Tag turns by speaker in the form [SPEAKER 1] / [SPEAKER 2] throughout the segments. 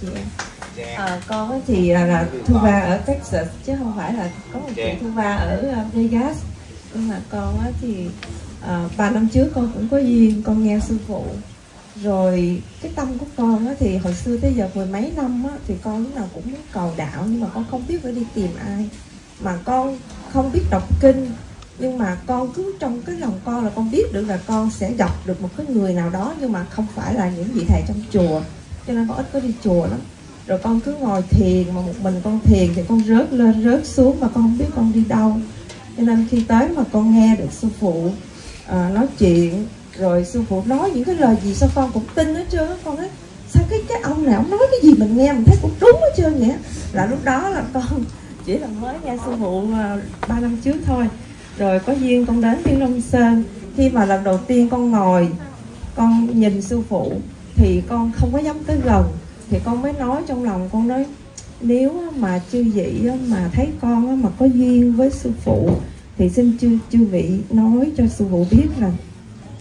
[SPEAKER 1] chị em à, con thì là, là thu va ở Texas chứ không phải là có một chị thu va ở uh, Vegas. Nhưng mà con thì uh, ba năm trước con cũng có duyên con nghe sư phụ. Rồi cái tâm của con á thì hồi xưa tới giờ mười mấy năm á thì con lúc nào cũng muốn cầu đạo nhưng mà con không biết phải đi tìm ai. Mà con không biết đọc kinh nhưng mà con cứ trong cái lòng con là con biết được là con sẽ gặp được một cái người nào đó nhưng mà không phải là những vị thầy trong chùa cho nên con ít có đi chùa lắm. Rồi con cứ ngồi thiền mà một mình con thiền thì con rớt lên rớt xuống mà con không biết con đi đâu. Cho nên khi tới mà con nghe được sư phụ à, nói chuyện rồi sư phụ nói những cái lời gì sao con cũng tin hết trơn á con ấy sao cái cái ông này ông nói cái gì mình nghe mình thấy cũng đúng hết trơn vậy là lúc đó là con chỉ là mới nghe sư phụ à, ba năm trước thôi. Rồi có duyên con đến thiên long sơn. Khi mà lần đầu tiên con ngồi con nhìn sư phụ thì con không có dám tới gần. Thì con mới nói trong lòng, con nói, nếu mà chư vị mà thấy con mà có duyên với sư phụ, thì xin chư chư vị nói cho sư phụ biết là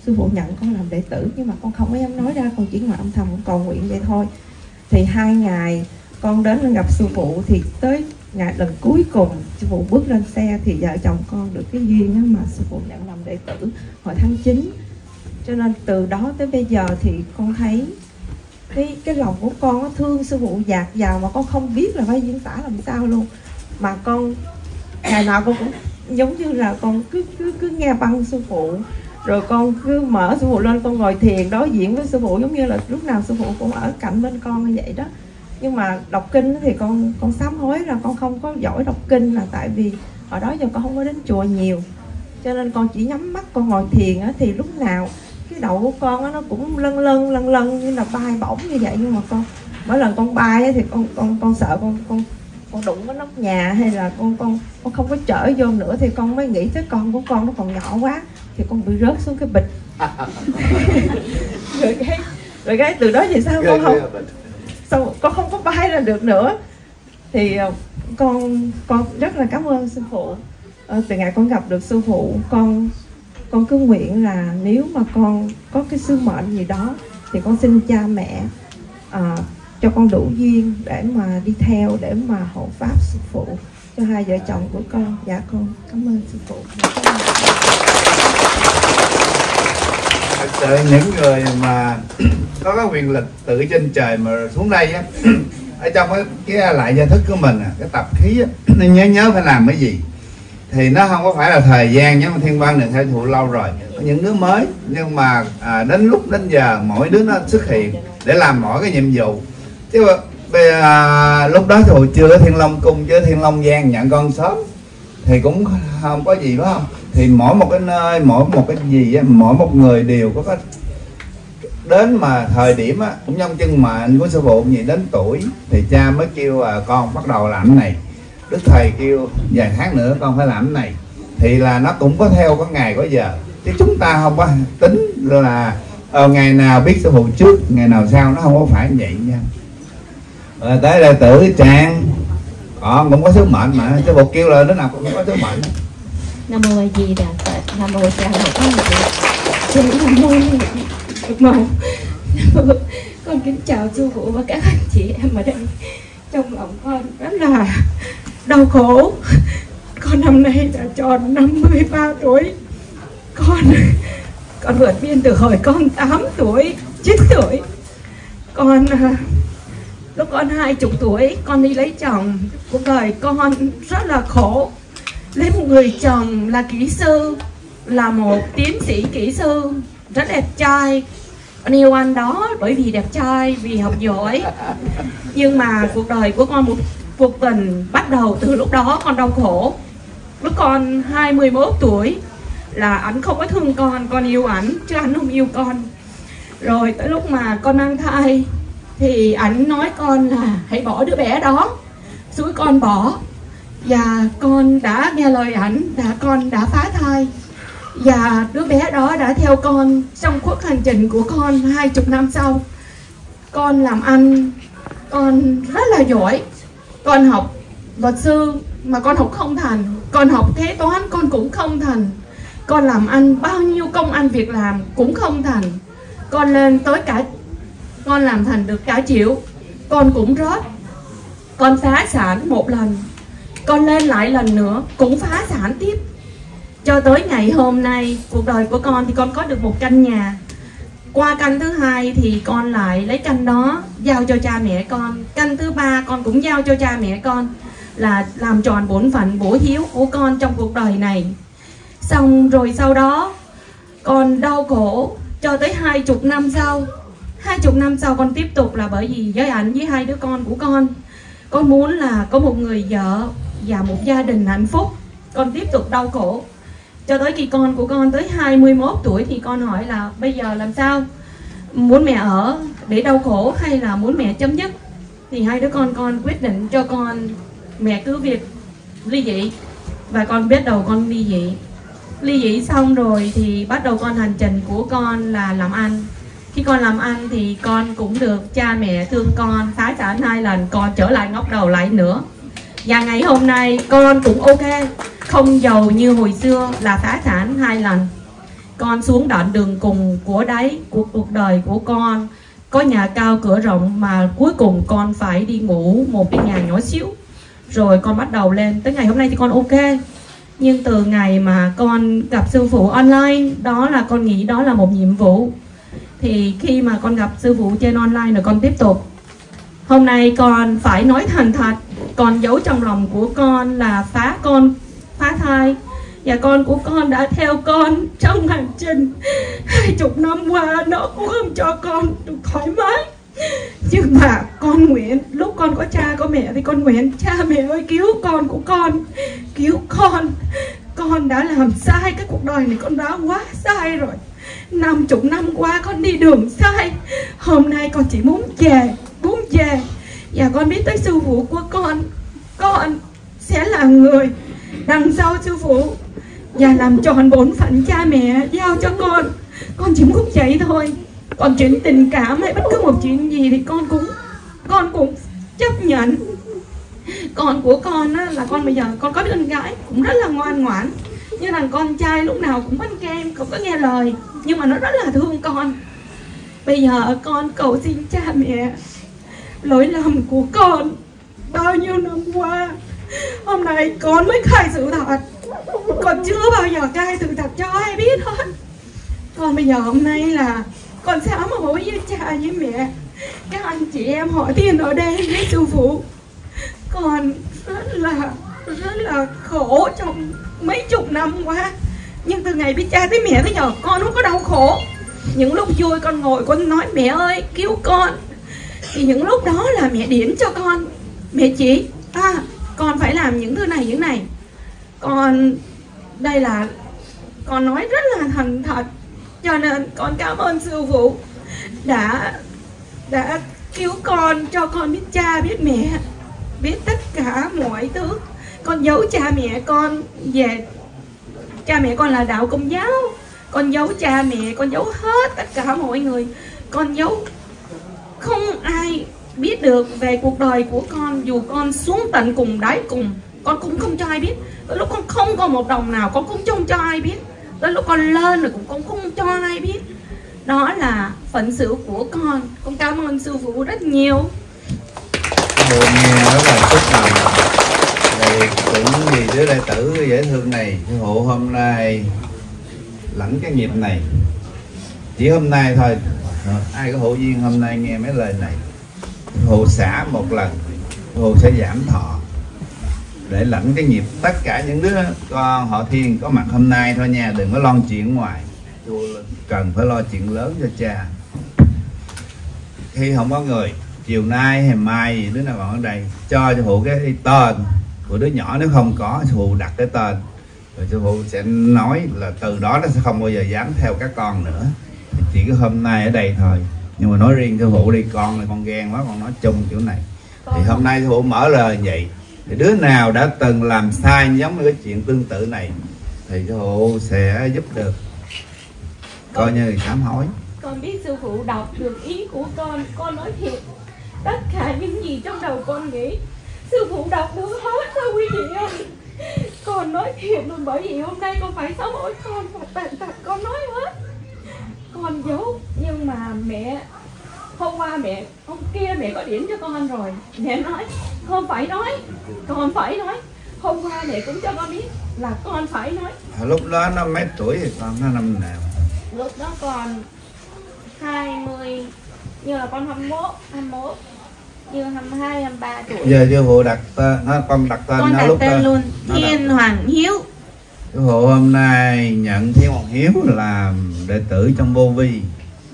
[SPEAKER 1] sư phụ nhận con làm đệ tử. Nhưng mà con không có dám nói ra, con chỉ ngồi âm thầm cầu nguyện vậy thôi. Thì hai ngày con đến gặp sư phụ thì tới ngày lần cuối cùng sư phụ bước lên xe thì vợ chồng con được cái duyên mà sư phụ nhận làm đệ tử hồi tháng 9 cho nên từ đó tới bây giờ thì con thấy cái cái lòng của con nó thương sư phụ dạt vào mà con không biết là phải diễn tả làm sao luôn. Mà con, ngày nào con cũng giống như là con cứ cứ cứ nghe băng sư phụ. Rồi con cứ mở sư phụ lên, con ngồi thiền đối diện với sư phụ giống như là lúc nào sư phụ cũng ở cạnh bên con như vậy đó. Nhưng mà đọc kinh thì con con sám hối là con không có giỏi đọc kinh là tại vì ở đó giờ con không có đến chùa nhiều. Cho nên con chỉ nhắm mắt, con ngồi thiền thì lúc nào cái đầu của con á, nó cũng lân lân lân lân như là bay bổng như vậy. Nhưng mà con mỗi lần con bay thì con con con sợ con con con đụng cái nóc nhà hay là con con con không có chở vô nữa thì con mới nghĩ tới con của con nó còn nhỏ quá thì con bị rớt xuống cái bịch. Rồi cái rồi cái từ đó về sau con không xong con không có bay ra được nữa. Thì ờ, con con rất là cảm ơn sư phụ. Ờ, từ ngày con gặp được sư phụ con con cứ nguyện là nếu mà con có cái sứ mệnh gì đó thì con xin cha mẹ à, cho con đủ duyên để mà đi theo để mà hộ pháp sư phụ cho hai vợ chồng của con. Dạ con cảm ơn sư phụ.
[SPEAKER 2] Thật sự những người mà có cái quyền lực từ trên trời mà xuống đây á ở trong cái, cái lại gia thức của mình cái tập khí á, nó nhớ nhớ phải làm cái gì thì nó không có phải là thời gian nhé mà thiên văn được theo thụ lâu rồi. Có những đứa mới nhưng mà à, đến lúc đến giờ mỗi đứa nó xuất hiện để làm mỗi cái nhiệm vụ. Chứ mà, bây, à, lúc đó thì chưa có thiên long cung chưa thiên long giang nhận con sớm. Thì cũng không có gì phải không? Thì mỗi một cái nơi mỗi một cái gì mỗi một người đều có cái đến mà thời điểm á, cũng trong chân mệnh của sư phụ gì đến tuổi thì cha mới kêu à, con bắt đầu làm cái này đức thầy kêu vài tháng nữa con phải làm cái này. Thì là nó cũng có theo có ngày có giờ. Chứ chúng ta không có tính là ờ, ngày nào biết sư phụ trước ngày nào sau nó không có phải vậy nha. Rồi tới là tử trang họ ờ, cũng có sứ mệnh mà sư phụ kêu là đứa nào cũng có sứ mệnh.
[SPEAKER 3] Nam mô a di đà phật. Nam mô cha hộ con xin nam mô Phật mong con kính chào sư phụ và các anh chị em ở đây. Trong lòng con rất là đau khổ. Con năm nay đã tròn 53 tuổi. Con con vượt biên từ hồi con 8 tuổi 9 tuổi. Con à, lúc con hai chục tuổi, con đi lấy chồng. Cuộc đời con rất là khổ. Lấy một người chồng là kỹ sư, là một tiến sĩ kỹ sư. Rất đẹp trai. Con yêu anh đó bởi vì đẹp trai, vì học giỏi. Nhưng mà cuộc đời của con một cuộc tình bắt đầu từ lúc đó con đau khổ. Lúc con 21 tuổi là ảnh không có thương con con yêu ảnh, chứ ảnh không yêu con. Rồi tới lúc mà con mang thai thì ảnh nói con là, hãy bỏ đứa bé đó suối con bỏ. Và con đã nghe lời ảnh đã con đã phá thai. Và đứa bé đó đã theo con trong cuộc hành trình của con hai chục năm sau. Con làm ăn, con rất là giỏi con học luật sư mà con học không thành. Con học kế toán, con cũng không thành. Con làm ăn, bao nhiêu công ăn, việc làm cũng không thành. Con lên tới cả, con làm thành được cả triệu. Con cũng rớt. Con phá sản một lần. Con lên lại lần nữa, cũng phá sản tiếp. Cho tới ngày hôm nay, cuộc đời của con thì con có được một căn nhà qua canh thứ hai thì con lại lấy canh đó giao cho cha mẹ con. Canh thứ ba con cũng giao cho cha mẹ con là làm tròn bổn phận, bổ hiếu của con trong cuộc đời này. Xong rồi sau đó, con đau khổ cho tới hai chục năm sau. Hai chục năm sau con tiếp tục là bởi vì với ảnh với hai đứa con của con. Con muốn là có một người vợ và một gia đình hạnh phúc. Con tiếp tục đau khổ cho tới khi con của con tới 21 tuổi thì con hỏi là, bây giờ làm sao? Muốn mẹ ở để đau khổ hay là muốn mẹ chấm dứt? Thì hai đứa con con quyết định cho con mẹ cứ việc ly dị. Và con biết đầu con ly dị. Ly dị xong rồi thì bắt đầu con hành trình của con là làm ăn. Khi con làm ăn thì con cũng được cha mẹ thương con, phá sản hai lần, con trở lại ngóc đầu lại nữa và ngày hôm nay con cũng ok. Không giàu như hồi xưa là phá sản hai lần. Con xuống đoạn đường cùng của đáy, của cuộc đời của con. Có nhà cao cửa rộng mà cuối cùng con phải đi ngủ một cái nhà nhỏ xíu. Rồi con bắt đầu lên. Tới ngày hôm nay thì con ok. Nhưng từ ngày mà con gặp sư phụ online, đó là con nghĩ đó là một nhiệm vụ. Thì khi mà con gặp sư phụ trên online rồi con tiếp tục hôm nay con phải nói thành thật còn giấu trong lòng của con là phá con, phá thai. Và con của con đã theo con trong hành trình. Hai chục năm qua, nó cũng không cho con được thoải mái. Nhưng mà con nguyện, lúc con có cha có mẹ thì con nguyện, cha mẹ ơi, cứu con của con, cứu con. Con đã làm sai cái cuộc đời này, con đã quá sai rồi. Năm chục năm qua con đi đường sai. Hôm nay con chỉ muốn về muốn về. Và con biết tới sư phụ của con. Con sẽ là người đằng sau sư phụ. Và làm tròn bổn phận cha mẹ giao cho con. Con chỉ muốn vậy thôi. Còn chuyện tình cảm hay bất cứ một chuyện gì thì con cũng con cũng chấp nhận. Con của con á, là con bây giờ con có đứa con gái cũng rất là ngoan ngoãn. Như thằng con trai lúc nào cũng bánh kem cũng có nghe lời. Nhưng mà nó rất là thương con. Bây giờ con cầu xin cha mẹ lỗi lầm của con. Bao nhiêu năm qua, hôm nay con mới khai sự thật. Con chưa bao giờ khai sự thật cho ai biết hết. Con bây giờ hôm nay là con sám hối với cha với mẹ. Các anh chị em họ tiền ở đây với sư phụ. Con rất là rất là khổ trong mấy chục năm qua. Nhưng từ ngày biết cha tới mẹ tới giờ, con không có đau khổ. Những lúc vui con ngồi, con nói, mẹ ơi, cứu con thì những lúc đó là mẹ điểm cho con. Mẹ chỉ à con phải làm những thứ này, những này. Con, đây là, con nói rất là thành thật. Cho nên con cảm ơn sư phụ đã đã cứu con, cho con biết cha, biết mẹ, biết tất cả mọi thứ. Con giấu cha mẹ con về. Cha mẹ con là đạo công giáo. Con giấu cha mẹ, con giấu hết tất cả mọi người. Con giấu không ai biết được về cuộc đời của con, dù con xuống tận cùng, đáy cùng, con cũng không cho ai biết. Tới lúc con không có một đồng nào, con cũng không cho ai biết. Tới lúc con lên rồi cũng con không cho ai biết. Đó là phận sự của con. Con cảm ơn sư phụ rất nhiều.
[SPEAKER 2] Buồn nghe rất là xúc động Rồi cũng gì đứa đại tử dễ thương này hộ hôm nay lãnh cái nghiệp này. Chỉ hôm nay thôi. Ai có hộ duyên hôm nay nghe mấy lời này? Hộ xả một lần Hộ sẽ giảm thọ, để lãnh cái nghiệp tất cả những đứa con họ thiên có mặt hôm nay thôi nha, đừng có lo chuyện ngoài. Cần phải lo chuyện lớn cho cha. Khi không có người, chiều nay hay mai gì đứa nào còn ở đây, cho cho phụ cái tên của đứa nhỏ nếu không có sư phụ đặt cái tên. Rồi sư phụ sẽ nói là từ đó nó sẽ không bao giờ dám theo các con nữa chỉ có hôm nay ở đây thôi. Nhưng mà nói riêng cái phụ đi con là con ghen quá, con nói chung kiểu này. Thì hôm nay sư phụ mở lời vậy. Thì đứa nào đã từng làm sai giống như cái chuyện tương tự này, thì sư phụ sẽ giúp được. Coi như sám hối.
[SPEAKER 3] Con biết sư phụ đọc được ý của con con nói thiệt. Tất cả những gì trong đầu con nghĩ, sư phụ đọc được hết thôi quý vị ơi. Con nói thiệt luôn, bởi vì hôm nay con phải sám hối con, và tận tật con nói hết con giấu nhưng mà mẹ hôm qua mẹ hôm kia mẹ có điểm cho con rồi. Mẹ nói con phải nói con phải nói. Hôm qua mẹ cũng cho con biết là con phải nói.
[SPEAKER 2] À, lúc đó nó mấy tuổi thì con nó năm nào?
[SPEAKER 3] Lúc đó còn 20 như là con 21 21 như 22 23 tuổi.
[SPEAKER 2] Giờ chưa hộ đặt tên nó con đặt tên
[SPEAKER 1] con
[SPEAKER 2] nó
[SPEAKER 1] đặt
[SPEAKER 2] lúc
[SPEAKER 1] tên
[SPEAKER 2] đó.
[SPEAKER 1] luôn Thiên Hoàng Hiếu
[SPEAKER 2] Chú hộ hôm nay nhận Thiên Hoàng Hiếu làm đệ tử trong vô vi.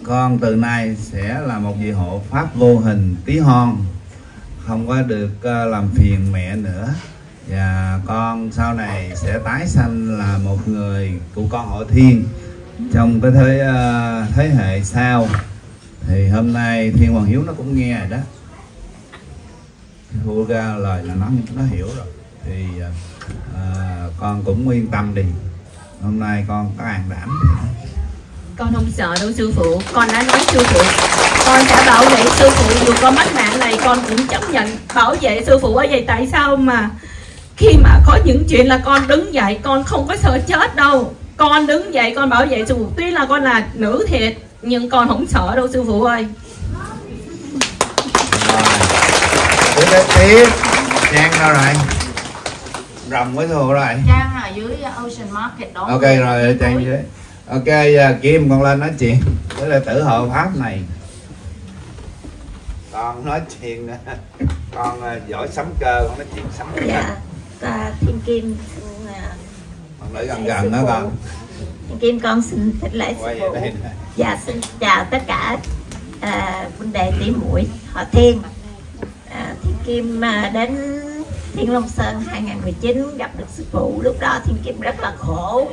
[SPEAKER 2] Con từ nay sẽ là một vị hộ Pháp vô hình, tí hon, Không có được ờ, làm phiền mẹ nữa. Và con sau này sẽ tái sanh là một người của con hộ thiên. Trong cái thế ờ, thế hệ sau, Thì hôm nay Thiên Hoàng Hiếu nó cũng nghe rồi đó. Thu ra lời là nó nó hiểu rồi. Thì ờ, à, con cũng yên tâm đi. Hôm nay con có an đảm
[SPEAKER 1] con không sợ đâu sư phụ. Con đã nói sư phụ. Con sẽ bảo vệ sư phụ. Dù con mất mạng này con cũng chấp nhận bảo vệ sư phụ. Ở vậy tại sao mà khi mà có những chuyện là con đứng dậy con không có sợ chết đâu. Con đứng dậy con bảo vệ sư phụ. Tuy là con là nữ thiệt nhưng con không sợ đâu sư phụ ơi.
[SPEAKER 2] Rồi. Tiếp trang đâu rồi rồng với thù rồi
[SPEAKER 4] Trang ở dưới Ocean Market đó.
[SPEAKER 2] Ok rồi trang dưới. Ok giờ kim con lên nói chuyện với đệ tử hộ pháp này. Con nói chuyện nè. con ờ, giỏi sắm cơ con nói chuyện sắm cơ.
[SPEAKER 5] Dạ ta thiên kim à,
[SPEAKER 2] con nói gần gần đó con.
[SPEAKER 5] Thiên kim con xin thích lễ sư phụ dạ xin chào tất cả à, huynh đệ tỷ muội họ thiên. À, thiên kim đến thiên long sơn 2019 gặp được sư phụ. Lúc đó thiên kim rất là khổ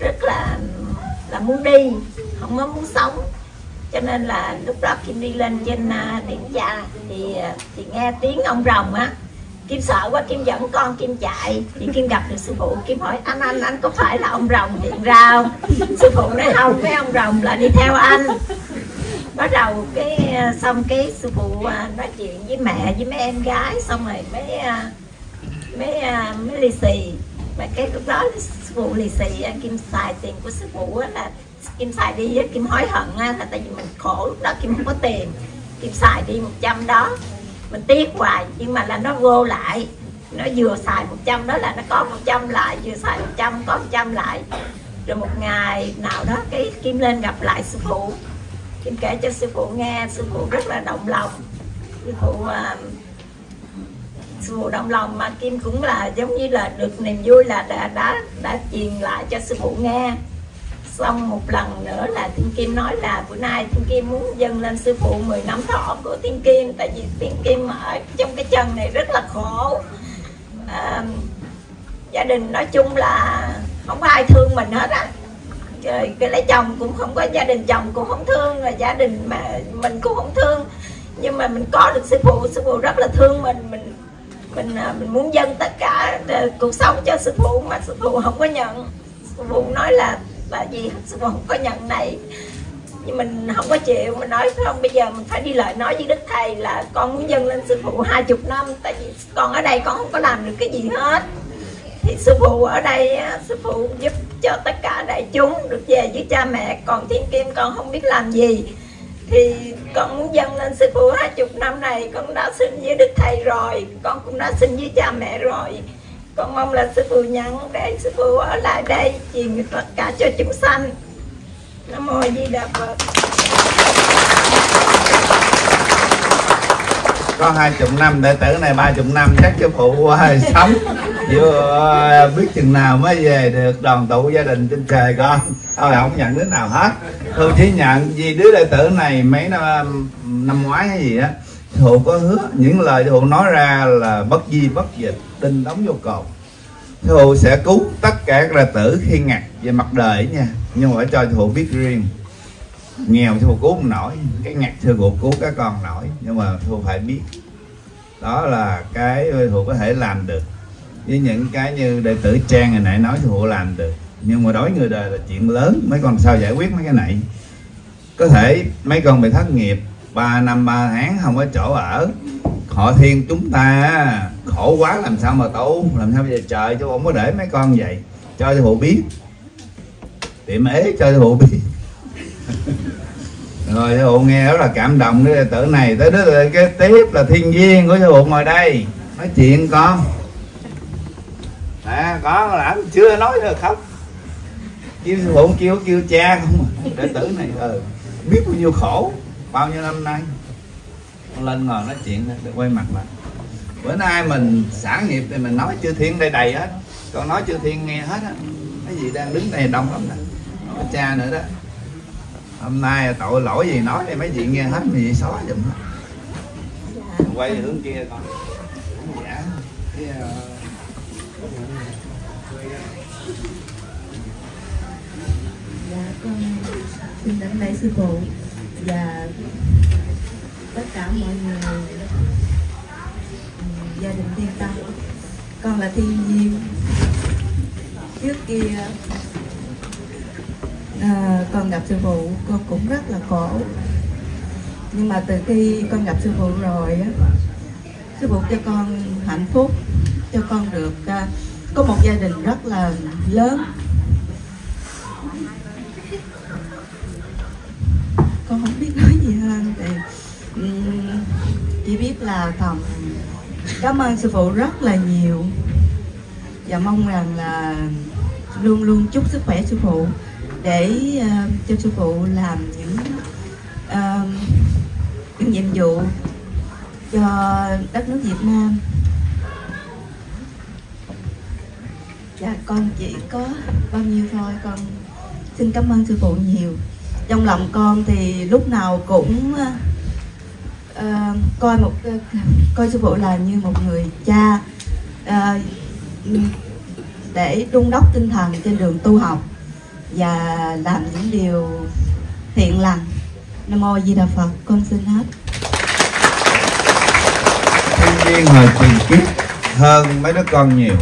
[SPEAKER 5] rất là là muốn đi không có muốn sống. Cho nên là lúc đó kim đi lên trên à, điện thì à, thì nghe tiếng ông rồng á kim sợ quá, kim dẫn con, kim chạy. Thì kim gặp được sư phụ, kim hỏi, anh anh anh có phải là ông rồng hiện ra không? Sư phụ nói, không với ông rồng là đi theo anh. Bắt đầu cái ờ, xong cái sư phụ ờ, nói chuyện với mẹ, với mấy em gái, xong rồi mấy ờ, mấy mấy lì xì. Mà cái lúc đó sư phụ lì xì kim xài tiền của sư phụ là kim xài đi với kim hối hận là tại vì mình khổ, lúc đó kim không có tiền. Kim xài đi 100 đó mình tiếc hoài nhưng mà là nó vô lại. Nó vừa xài 100 đó là nó có 100 lại vừa xài 100 có 100 lại. Rồi một ngày nào đó cái kim lên gặp lại sư phụ. Kim kể cho sư phụ nghe sư phụ rất là động lòng. Sư phụ uh, sư phụ động lòng mà kim cũng là giống như là được niềm vui là đã đã đã truyền lại cho sư phụ nghe xong một lần nữa là thiên kim nói là bữa nay thiên kim muốn dâng lên sư phụ 10 năm thọ của thiên kim tại vì thiên kim ở trong cái chân này rất là khổ. À, gia đình nói chung là không có ai thương mình hết á. Rồi cái lấy chồng cũng không có gia đình chồng cũng không thương rồi gia đình mà mình cũng không thương. Nhưng mà mình có được sư phụ sư phụ rất là thương mình mình mình à, mình muốn dâng tất cả à, cuộc sống cho sư phụ mà sư phụ không có nhận. Sư phụ nói là là gì sư phụ không có nhận này. Nhưng mình không có chịu, mình nói không bây giờ mình phải đi lại nói với đức thầy là con muốn dâng lên sư phụ hai chục năm, tại vì con ở đây con không có làm được cái gì hết. Thì sư phụ ở đây sư phụ giúp cho tất cả đại chúng được về với cha mẹ, còn thiên kim con không biết làm gì. Thì con muốn dâng lên sư phụ hai chục năm này, con đã xin với đức thầy rồi, con cũng đã xin với cha mẹ rồi con mong là sư phụ nhận để sư phụ ở lại đây truyền tất cả cho chúng sanh. Nam mô di đà phật.
[SPEAKER 2] Có hai chục năm, đệ tử này ba chục năm, chắc sư phụ qua sống. Chưa biết chừng nào mới về được đoàn tụ gia đình trên trời con. Thôi, không nhận đứa nào hết. Tôi chỉ nhận, vì đứa đệ tử này mấy năm năm ngoái hay gì á thụ có hứa, những lời thụ nói ra là bất di, bất dịch tin đóng vô cầu. Thụ sẽ cứu tất cả các đệ tử khi ngặt về mặt đời nha. Nhưng mà phải cho thụ biết riêng. Nghèo thụ cứu không nổi, cái ngặt thì thụ cứu các con nổi, nhưng mà thụ phải biết. Đó là cái thụ có thể làm được. Với những cái như đệ tử trang hồi nãy nói thì thụ làm được. Nhưng mà đối người đời là chuyện lớn, mấy con sao giải quyết mấy cái này? Có thể mấy con bị thất nghiệp 3 năm 3 tháng không có chỗ ở. Họ thiên chúng ta khổ quá làm sao mà tu? Làm sao bây giờ trời chứ không có để mấy con vậy? Cho thầy hộ biết. Tiệm ế cho thầy hộ biết. Rồi thầy phụ nghe rất là cảm động. Cái đệ tử này tới đó là cái tiếp là thiên viên của thầy phụ ngồi đây. Nói chuyện con. À con làm chưa nói được không? Kêu thầy phụ kêu kêu cha không à. đệ tử này ừ, biết bao nhiêu khổ bao nhiêu năm nay? Con lên ngồi nói chuyện được quay mặt lại. Bữa nay mình sản nghiệp thì mình nói chư thiên đây đầy hết. Con nói chư thiên nghe hết á. Cái gì đang đứng đây đông lắm nè. Có cha nữa đó. Hôm nay tội lỗi gì nói đây mấy vị nghe hết mấy vị xóa giùm hết. Quay hướng kia con. Dạ. Cái, uh,
[SPEAKER 6] dạ con xin đánh lễ sư phụ và tất cả mọi người ừ, gia đình thiên tâm. Con là thiên nhiên. Trước kia à, con gặp sư phụ con cũng rất là khổ. Nhưng mà từ khi con gặp sư phụ rồi á sư phụ cho con hạnh phúc cho con được à, có một gia đình rất là lớn con không biết nói gì hơn thì um, chỉ biết là thầm cảm ơn sư phụ rất là nhiều. Và mong rằng là luôn luôn chúc sức khỏe sư phụ để uh, cho sư phụ làm những uh, những nhiệm vụ cho đất nước Việt Nam. Dạ con chỉ có bao nhiêu thôi con xin cảm ơn sư phụ nhiều. Trong lòng con thì lúc nào cũng ờ, uh, coi một uh, coi sư phụ là như một người cha uh, để đôn đốc tinh thần trên đường tu học và làm những điều thiện lành. Nam mô di đà phật. Con xin hết.
[SPEAKER 2] Thiên viên hồi tiền kiếp hơn mấy đứa con nhiều.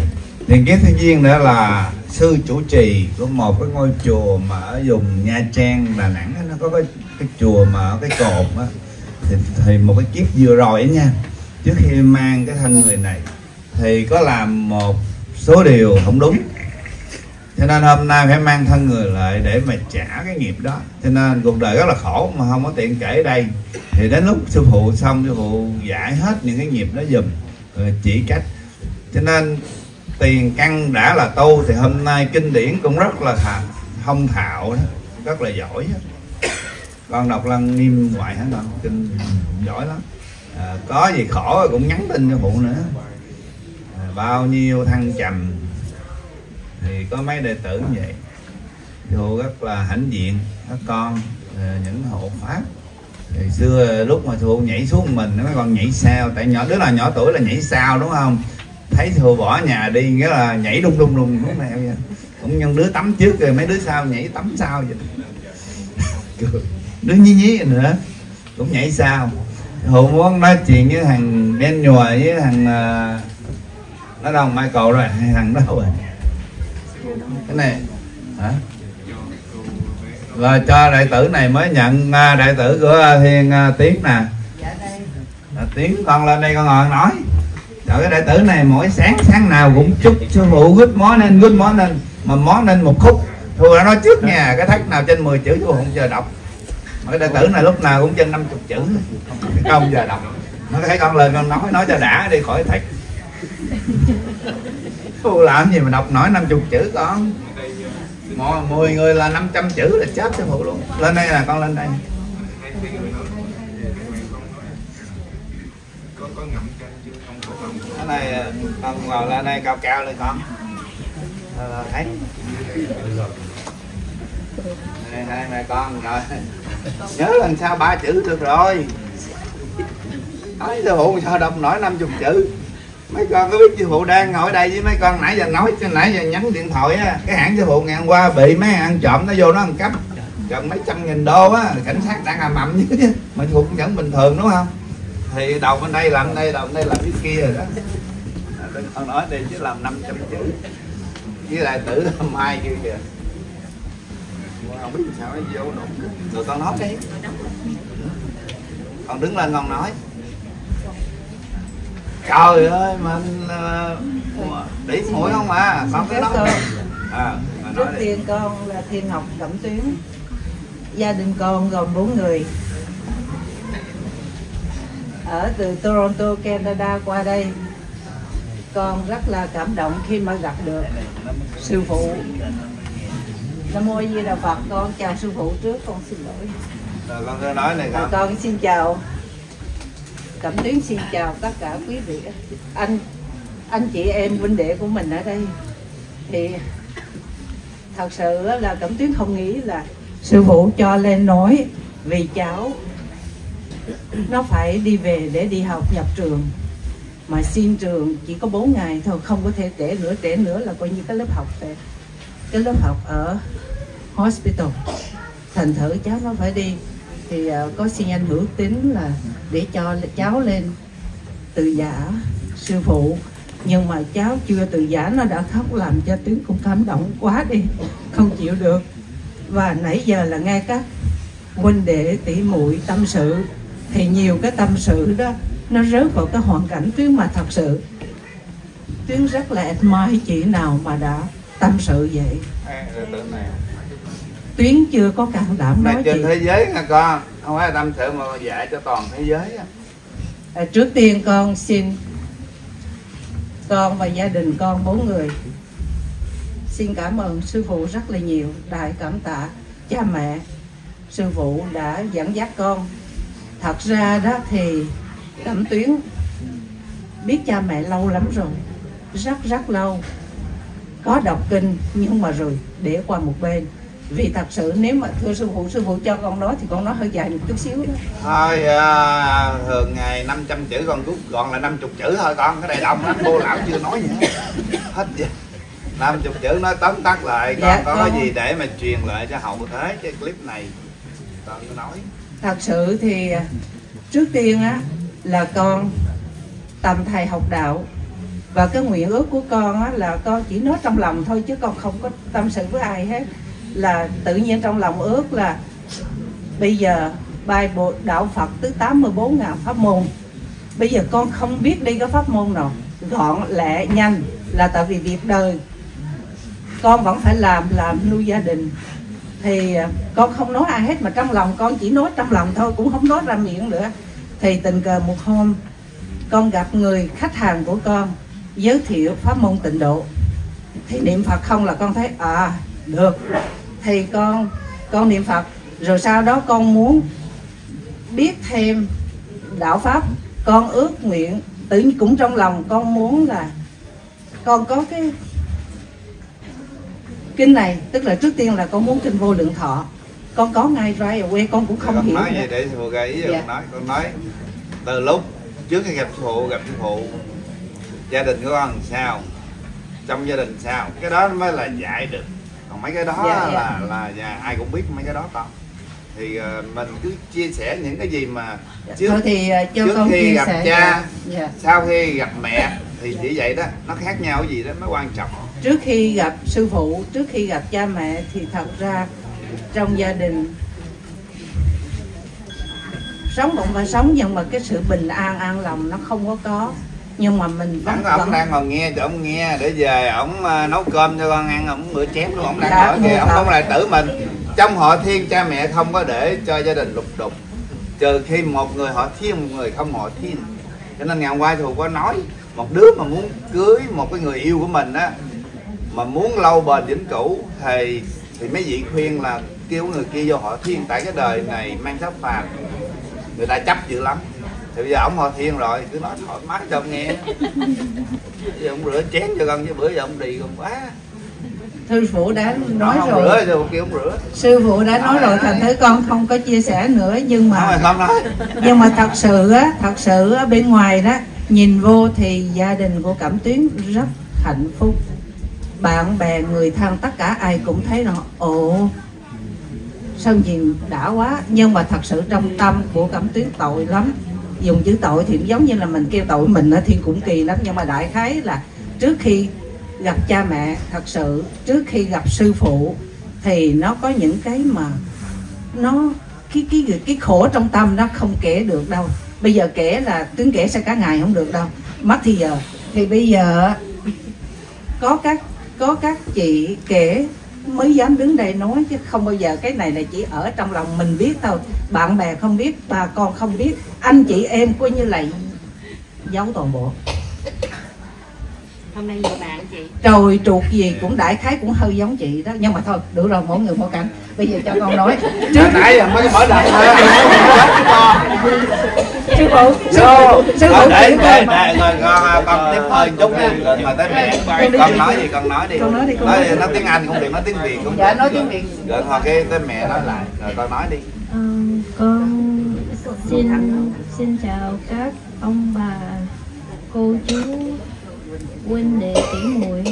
[SPEAKER 2] Tiền kiếp thiên viên nữa là sư chủ trì của một cái ngôi chùa mà ở vùng nha trang đà nẵng nó có cái cái chùa mà ở cái cồn á thì, thì một cái kiếp vừa rồi ấy nha. Trước khi mang cái thân người này thì có làm một số điều không đúng. Cho nên hôm nay phải mang thân người lại để mà trả cái nghiệp đó. Cho nên cuộc đời rất là khổ mà không có tiện kể đây. Thì đến lúc sư phụ xong sư phụ giải hết những cái nghiệp đó dùm rồi ờ, chỉ cách. Cho nên tiền căn đã là tu thì hôm nay kinh điển cũng rất là thà, thông thạo đó, rất là giỏi đó con đọc lăng nghiêm ngoại hả con? Kinh giỏi lắm. À, có gì khổ cũng nhắn tin cho phụ nữa à, bao nhiêu thăng trầm thì có mấy đệ tử như vậy. Phụ rất là hãnh diện các con à, những hộ pháp. Thì xưa lúc mà thụ nhảy xuống mình mấy con nhảy sao? Tại nhỏ đứa nào nhỏ tuổi là nhảy sao đúng không? Thấy thù bỏ nhà đi nghĩa là nhảy đung đung đung đúng này cũng nhân đứa tắm trước rồi mấy đứa sau nhảy tắm sau vậy? đứa nhí nhí nữa. Cũng nhảy sao. Hụ muốn nói chuyện với thằng Ben nhùa với thằng uh, nó đâu Michael rồi hai thằng đó rồi. Cái này hả? Rồi cho đại tử này mới nhận uh, đại tử của thiên uh, tiến nè. À, tiến con lên đây con ngồi nói. Rồi cái đệ tử này mỗi sáng sáng nào cũng chúc sư phụ good morning good morning. Mà morning một khúc thua đã nói trước nha cái thách nào trên 10 chữ sư phụ không giờ đọc mà cái đệ tử này lúc nào cũng trên 50 chữ. Không giờ đọc. Nó thấy con lên con nói nói cho đã đi khỏi thách Cô làm gì mà đọc nói 50 chữ con? Mọi 10 người là 500 chữ là chết sư phụ luôn. Lên đây là con lên đây. Cái này, con ngồi lên đây cao cao lên con. Ờ, thấy hai đây mẹ con, rồi. Nhớ lần sau ba chữ được rồi. Nói sư phụ sao đọc nổi năm chục chữ? Mấy con có biết sư phụ đang ngồi đây với mấy con nãy giờ nói, nãy giờ nhắn điện thoại á, cái hãng sư phụ ngày hôm qua bị mấy ăn trộm nó vô nó ăn cắp. Gần mấy trăm nghìn đô á, cảnh sát đang làm ầm chứ mà sư phụ cũng vẫn bình thường, đúng không? Thì đầu bên đây làm đây, đầu bên đây làm cái kia rồi đó. Con nói đi, chứ làm 500 chữ. Với lại tử mai kia kìa không biết sao nó vô đụng rồi con nói đi. Con đứng lên con nói. Trời ơi mình uh, đỉ mũi không mà con cứ nói?
[SPEAKER 6] À, trước tiên con là thiên ngọc cẩm tuyến. Gia đình con gồm bốn người.
[SPEAKER 7] Ở từ Toronto Canada qua đây. Con rất là cảm động khi mà gặp được sư phụ Nam mô Di Đà Phật. Con chào sư phụ trước con xin lỗi.
[SPEAKER 2] Rồi con cứ nói này con
[SPEAKER 7] con xin chào. Cẩm Tuyến xin chào tất cả quý vị anh anh chị em huynh đệ của mình ở đây. Thì thật sự là Cẩm Tuyến không nghĩ là sư phụ cho lên nói vì cháu nó phải đi về để đi học nhập trường. Mà xin trường chỉ có 4 ngày thôi không có thể trễ nữa trễ nữa là coi như cái lớp học về cái lớp học ở hospital. Thành thử cháu nó phải đi. Thì uh, có xin anh hữu tín là để cho cháu lên từ giả sư phụ. Nhưng mà cháu chưa từ giả nó đã khóc làm cho tuyến cũng cảm động quá đi. Không chịu được. Và nãy giờ là nghe các huynh đệ tỷ muội tâm sự. Thì nhiều cái tâm sự đó nó rớt vào cái hoàn cảnh tuyến mà thật sự. Tuyến rất là admire chị nào mà đã tâm sự vậy. Tuyến chưa có can đảm nói
[SPEAKER 2] trên
[SPEAKER 7] chị
[SPEAKER 2] thế giới nha con? Không phải tâm sự mà dạy cho toàn thế giới.
[SPEAKER 7] À, trước tiên con xin con và gia đình con bốn người xin cảm ơn sư phụ rất là nhiều đại cảm tạ cha mẹ sư phụ đã dẫn dắt con. Thật ra đó thì cẩm tuyến biết cha mẹ lâu lắm rồi rất rất lâu có đọc kinh nhưng mà rồi để qua một bên. Vì thật sự nếu mà thưa sư phụ sư phụ cho con nói thì con nói hơi dài một chút xíu đó
[SPEAKER 2] thôi à, thường ngày 500 chữ con rút gọn là 50 chữ thôi con cái này đông lắm cô lão chưa nói gì hết. Hết vậy. 50 chữ nói tóm tắt lại con
[SPEAKER 7] Dạ,
[SPEAKER 2] có
[SPEAKER 7] con-
[SPEAKER 2] cái gì để mà truyền lại cho hậu thế cái clip này. Con cứ nói.
[SPEAKER 7] Thật sự thì à, trước tiên á là con tầm thầy học đạo và cái nguyện ước của con á, là con chỉ nói trong lòng thôi chứ con không có tâm sự với ai hết. Là tự nhiên trong lòng ước là bây giờ bài bộ đạo Phật tới 84 ngàn pháp môn. Bây giờ con không biết đi cái pháp môn nào. Gọn, lẹ, nhanh là tại vì việc đời. Con vẫn phải làm làm nuôi gia đình. Thì à, con không nói ai hết mà trong lòng con chỉ nói trong lòng thôi, cũng không nói ra miệng nữa. Thì tình cờ một hôm, con gặp người khách hàng của con giới thiệu pháp môn tịnh độ. Thì niệm phật không là con thấy à được. Thì con con niệm phật. Rồi sau đó con muốn biết thêm đạo pháp con ước nguyện tự nhiên cũng trong lòng con muốn là con có cái kinh này. Tức là trước tiên là con muốn kinh vô lượng thọ. Con có ngay right away con cũng không
[SPEAKER 2] con
[SPEAKER 7] hiểu
[SPEAKER 2] nói vậy để sư phụ gợi ý
[SPEAKER 7] Dạ.
[SPEAKER 2] con nói con nói. Từ lúc trước khi gặp sư phụ gặp sư phụ gia đình của con làm sao? Trong gia đình sao? Cái đó mới là dạy được. Còn mấy cái đó
[SPEAKER 7] Dạ, dạ.
[SPEAKER 2] là là dạ, ai cũng biết mấy cái đó con thì ờ, mình cứ chia sẻ những cái gì mà trước
[SPEAKER 7] thôi thì ờ, cho
[SPEAKER 2] trước
[SPEAKER 7] con
[SPEAKER 2] khi
[SPEAKER 7] chia
[SPEAKER 2] gặp
[SPEAKER 7] sẻ
[SPEAKER 2] cha
[SPEAKER 7] Dạ.
[SPEAKER 2] sau khi gặp mẹ thì chỉ vậy đó. Nó khác nhau cái gì đó mới quan trọng.
[SPEAKER 7] Trước khi gặp sư phụ trước khi gặp cha mẹ thì thật ra trong gia đình sống cũng phải sống nhưng mà cái sự bình an an lòng nó không có có nhưng mà mình vẫn
[SPEAKER 2] Hắn ông
[SPEAKER 7] vẫn
[SPEAKER 2] đang ngồi nghe cho ông nghe để về ông ờ, nấu cơm cho con ăn ông bữa chém luôn ông đang ở kia
[SPEAKER 7] dạ.
[SPEAKER 2] ông không lại tử mình. Trong họ thiên cha mẹ không có để cho gia đình lục đục. Trừ khi một người họ thiên một người không họ thiên. Cho nên ngày hôm qua thì có nói một đứa mà muốn cưới một cái người yêu của mình á mà muốn lâu bền vĩnh cửu thì thì mấy vị khuyên là kêu người kia vô họ thiên tại cái đời này mang sắc phàm người ta chấp dữ lắm thì giờ ông họ thiên rồi cứ nói thoải mái cho ông nghe. Giờ ông rửa chén cho con chứ bữa giờ ông đi con quá.
[SPEAKER 7] Sư phụ đã nói
[SPEAKER 2] ông
[SPEAKER 7] rồi.
[SPEAKER 2] rửa kêu ông rửa.
[SPEAKER 7] Sư phụ đã nói rồi thành thử con không có chia sẻ nữa nhưng
[SPEAKER 2] không
[SPEAKER 7] mà
[SPEAKER 2] không nói
[SPEAKER 7] nhưng mà thật sự á thật sự á bên ngoài đó nhìn vô thì gia đình của cẩm tuyến rất hạnh phúc. Bạn bè người thân tất cả ai cũng thấy rằng ồ sao nhìn đã quá. Nhưng mà thật sự trong tâm của cẩm tuyến tội lắm dùng chữ tội thì giống như là mình kêu tội mình á, thì cũng kỳ lắm. Nhưng mà đại khái là trước khi gặp cha mẹ, thật sự trước khi gặp sư phụ thì nó có những cái mà nó, cái cái cái khổ trong tâm nó không kể được đâu. Bây giờ kể là tiếng kể sẽ cả ngày không được đâu. Mất thì giờ. Thì bây giờ có các có các chị kể mới dám đứng đây nói chứ không bao giờ. Cái này là chỉ ở trong lòng mình biết thôi. Bạn bè không biết, bà con không biết. Anh chị em coi như là giấu toàn bộ
[SPEAKER 8] hôm nay nhiều bạn chị.
[SPEAKER 7] Trời chuột gì cũng đại khái cũng hơi giống chị đó. Nhưng mà thôi được rồi mỗi người một cảnh. Bây giờ cho con nói.
[SPEAKER 2] Trước nãy giờ mới mở đầu. Thôi
[SPEAKER 7] sư phụ sư phụ sư phụ
[SPEAKER 2] để để rồi con tiếp hơi chút nha. Mà tới mẹ. Con nói gì con nói đi
[SPEAKER 7] Con nói đi, con
[SPEAKER 2] nói
[SPEAKER 7] nói
[SPEAKER 2] đi.
[SPEAKER 7] Đi.
[SPEAKER 2] tiếng anh cũng được nói tiếng việt cũng
[SPEAKER 7] Dạ,
[SPEAKER 2] được.
[SPEAKER 7] nói tiếng Việt.
[SPEAKER 2] rồi thôi cái tới mẹ nói lại. Rồi con nói đi.
[SPEAKER 3] Ờ, con xin xin chào các ông bà cô chú huynh đệ tỷ muội.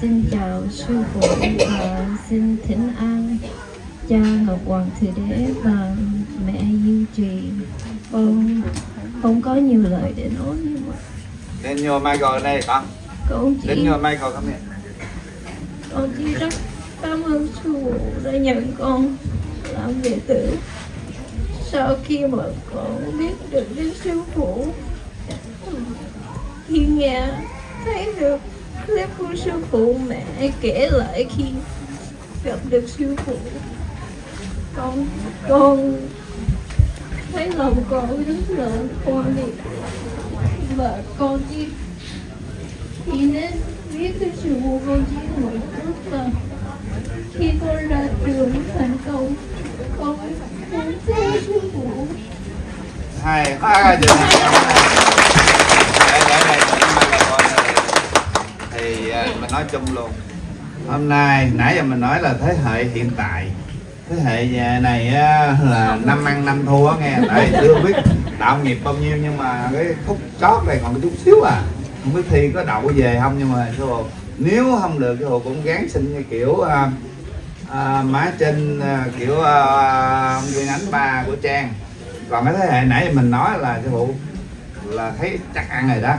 [SPEAKER 3] Xin chào sư phụ và xin thỉnh an cha ngọc hoàng thượng đế và mẹ diêu trì. Con không có nhiều lời để nói nhưng mà
[SPEAKER 2] đến nhô Michael đây con
[SPEAKER 3] con
[SPEAKER 2] đến
[SPEAKER 3] chỉ
[SPEAKER 2] nhô Michael không nhỉ
[SPEAKER 3] con chỉ rất cảm ơn sư phụ đã nhận con làm đệ tử. Sau khi mà con biết được đến sư phụ khi nghe thấy được clip của sư phụ mẹ kể lại khi gặp được sư phụ. Con con thấy lòng con rất là quan đi và con chỉ thì nên biết cái sự của con chỉ một rất là khi con ra trường thành công, con muốn theo sư phụ.
[SPEAKER 2] Hai hai giờ này để để đây Michael thì à, mình nói chung luôn. Hôm nay nãy giờ mình nói là thế hệ hiện tại. Thế hệ nhà này à, là năm ăn năm thua nghe. Tại chưa biết tạo nghiệp bao nhiêu nhưng mà cái khúc chót này còn chút xíu à. Không biết thi có đậu về không nhưng mà sư nếu không được sư cũng gán xin như kiểu uh, uh, má trên uh, kiểu ông uh, Nguyên Ánh ba của Trang. Còn cái thế hệ nãy mình nói là sư phụ là thấy chắc ăn rồi đó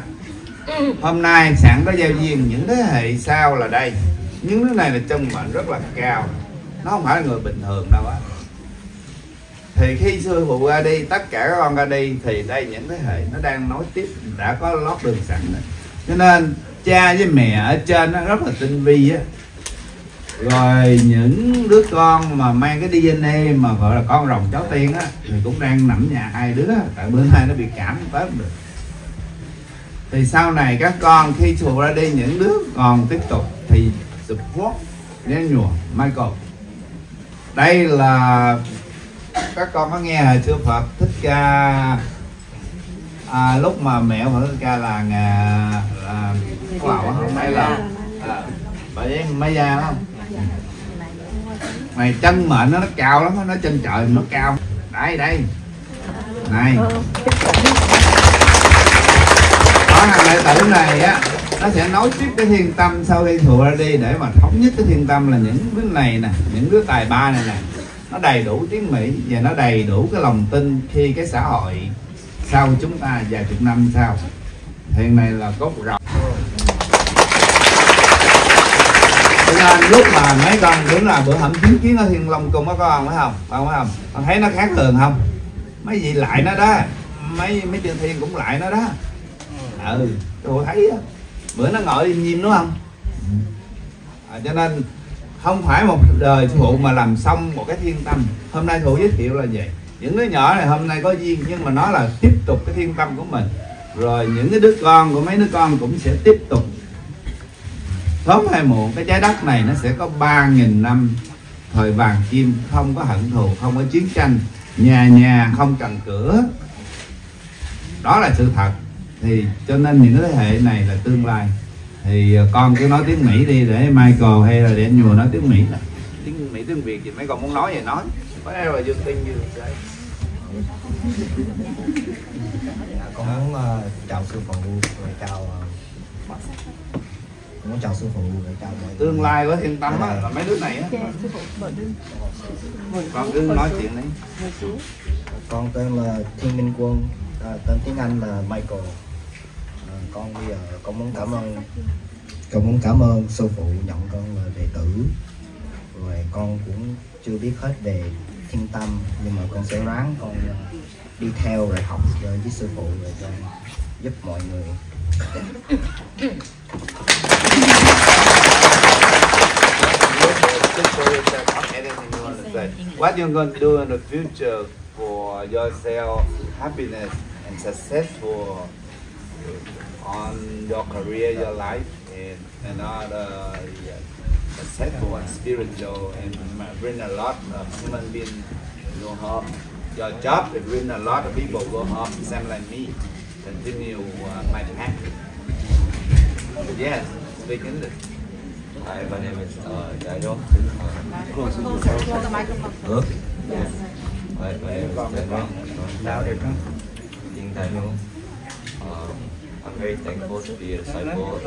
[SPEAKER 2] hôm nay sẵn có giao duyên những thế hệ sau là đây. Những đứa này là chân mệnh rất là cao. Nó không phải là người bình thường đâu á. Thì khi sư phụ ra đi, tất cả các con ra đi, thì đây những thế hệ nó đang nối tiếp, đã có lót đường sẵn rồi. Cho nên, cha với mẹ ở trên nó rất là tinh vi á. Rồi những đứa con mà mang cái DNA mà gọi là con rồng cháu tiên á, thì cũng đang nằm nhà hai đứa tại bữa nay nó bị cảm, tới được thì sau này các con khi chùa ra đi những đứa còn tiếp tục thì support Daniel Michael. Đây là các con có nghe hồi xưa Phật thích ca à, lúc mà mẹ Phật thích ca là ngà là có không đây là à, bà ấy mấy da không mày chân mệnh nó nó cao lắm nó trên trời nó cao. Đây đây. Này hàng đệ tử này á, nó sẽ nối tiếp cái thiên tâm sau khi thụ ra đi để mà thống nhất cái thiên tâm là những đứa này nè, những đứa tài ba này nè, nó đầy đủ tiếng mỹ và nó đầy đủ cái lòng tin khi cái xã hội sau chúng ta vài chục năm sau. Hiện này là cốt rộng cho nên lúc mà mấy con đúng là bữa hổm chứng kiến ở thiên long cung có con phải không? Phải không? Con thấy nó khác thường không? Mấy vị lại nó đó. Mấy mấy chư thiên cũng lại nó đó. Dạ. ừ cô thấy á bữa nó ngồi im im đúng không? À, cho nên không phải một đời sư phụ mà làm xong một cái thiên tâm. Hôm nay thụ giới thiệu là vậy. Những đứa nhỏ này hôm nay có duyên nhưng mà nó là tiếp tục cái thiên tâm của mình. Rồi những cái đứa con của mấy đứa con cũng sẽ tiếp tục. Sớm hay muộn cái trái đất này nó sẽ có 3.000 năm thời vàng kim không có hận thù không có chiến tranh nhà nhà không cần cửa. Đó là sự thật thì cho nên những cái thế hệ này là tương lai. Thì ờ, con cứ nói tiếng Mỹ đi để Michael hay là để anh Nhùa nói tiếng Mỹ là tiếng Mỹ tiếng Việt gì mấy con muốn nói gì nói. Là dương tin như vậy?
[SPEAKER 9] Con muốn ờ, chào sư phụ rồi chào ờ, muốn chào sư phụ rồi chào mọi
[SPEAKER 2] tương lai có yên tâm á là mấy đứa này á. Con cứ nói chuyện đi.
[SPEAKER 9] Con tên là Thiên Minh Quân à, tên tiếng Anh là Michael con bây giờ con muốn cảm ơn, con muốn cảm ơn sư phụ nhận con là đệ tử. Rồi con cũng chưa biết hết về thiên tâm, nhưng mà con sẽ ráng con đi theo rồi học với sư phụ rồi con giúp mọi người.
[SPEAKER 2] What you going to do in the future for for yourself, happiness and successful on your career, your life, and another successful and spiritual and bring a lot of human being go home. Your job is bring a lot of people go home, same like me. Continue uh, my path. Yes, speak English.
[SPEAKER 8] Hi, my name is uh, Daniel. Uh, close to the microphone. Hello? Yes. Hi, my name is Daniel.
[SPEAKER 2] Không?
[SPEAKER 8] Dean Daniel. Um, I'm very thankful to be a disciple of.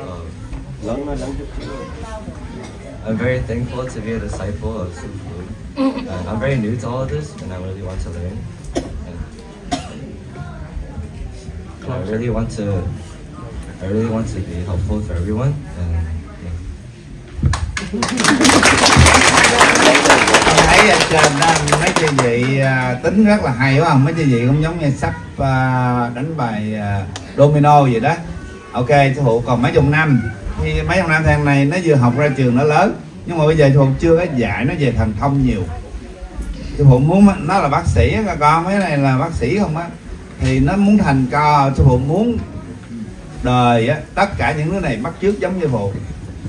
[SPEAKER 8] I'm very thankful to be a disciple of Su Fu. And I'm very new to all of this, and I really want to learn. And, I really want to. I really want to be helpful to everyone. And
[SPEAKER 2] thấy ở trên đó mấy chị vị à, tính rất là hay quá không mấy chị vị cũng giống như sắp à, đánh bài à, domino vậy đó. Ok sư phụ còn mấy chục năm thì mấy chục năm thằng này nó vừa học ra trường nó lớn, nhưng mà bây giờ sư phụ chưa có dạy nó về thần thông nhiều. Sư phụ muốn nó là bác sĩ á con, mấy này là bác sĩ không á. Thì nó muốn thành co sư phụ muốn đời á, tất cả những thứ này bắt chước giống như phụ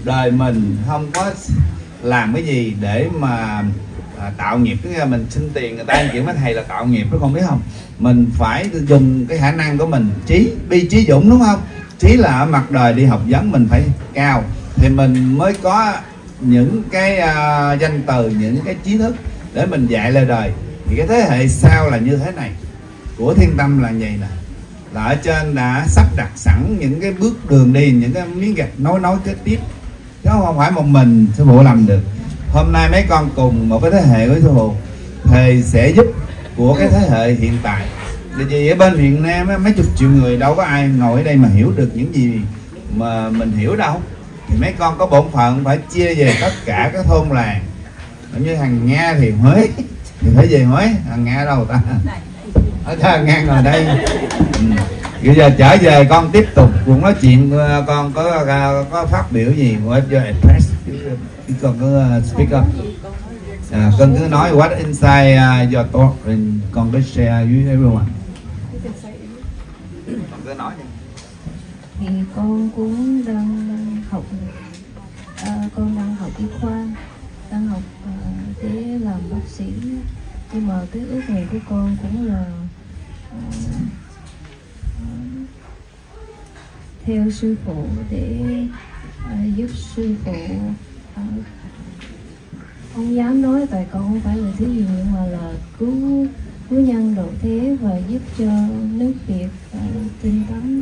[SPEAKER 2] đời mình không có làm cái gì để mà à, tạo nghiệp tức là mình xin tiền người ta kiểu mấy thầy là tạo nghiệp đó không biết không? Mình phải dùng cái khả năng của mình trí bi trí dũng đúng không? Trí là ở mặt đời đi học vấn mình phải cao. Thì mình mới có những cái uh, danh từ những cái trí thức để mình dạy lời đời. Thì cái thế hệ sau là như thế này. Của thiên tâm là vậy nè. Là ở trên đã sắp đặt sẵn những cái bước đường đi những cái miếng gạch nối nối kế tiếp. Chứ không phải một mình sư phụ làm được hôm nay mấy con cùng một cái thế hệ với sư phụ thì sẽ giúp của cái thế hệ hiện tại. Vì vì ở bên Việt Nam mấy chục triệu người đâu có ai ngồi ở đây mà hiểu được những gì mà mình hiểu đâu. Thì mấy con có bổn phận phải chia về tất cả các thôn làng. Như thằng Nga thì Huế thì phải về Huế. Thằng Nga đâu ta? Ở thằng Nga ngồi đây. Ừ bây giờ trở về con tiếp tục cũng nói chuyện ờ, con có có phát biểu gì của cho express? Con cứ ờ, speak up. À, con cứ nói what inside uh, your thought and con cứ share với everyone. Con cứ nói đi.
[SPEAKER 10] Thì con cũng đang học à, con đang học y khoa đang học à, để làm bác sĩ. Nhưng mà cái ước nguyện của con cũng là à, à, theo sư phụ để à, giúp sư phụ à, không dám nói tại con không phải là thứ gì nhưng mà là cứu cứu nhân độ thế và giúp cho nước Việt uh, tinh tấn.